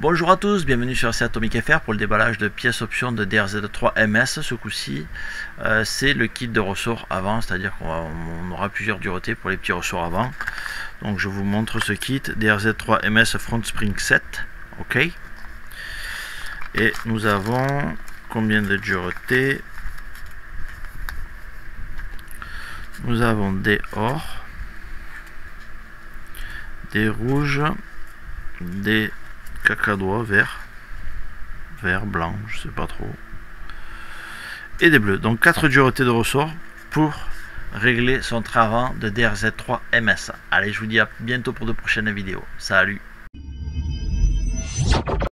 Bonjour à tous, bienvenue sur C Atomic FR pour le déballage de pièces options de DRZ3 MS. Ce coup-ci, euh, c'est le kit de ressort avant, c'est-à-dire qu'on aura plusieurs duretés pour les petits ressorts avant. Donc je vous montre ce kit DRZ3 MS Front Spring 7. Ok. Et nous avons combien de duretés? Nous avons des or, des rouges, des cacadois vert, vert, blanc, je sais pas trop, et des bleus. Donc 4 duretés de ressort pour régler son travail de DRZ3 MS. Allez, je vous dis à bientôt pour de prochaines vidéos. Salut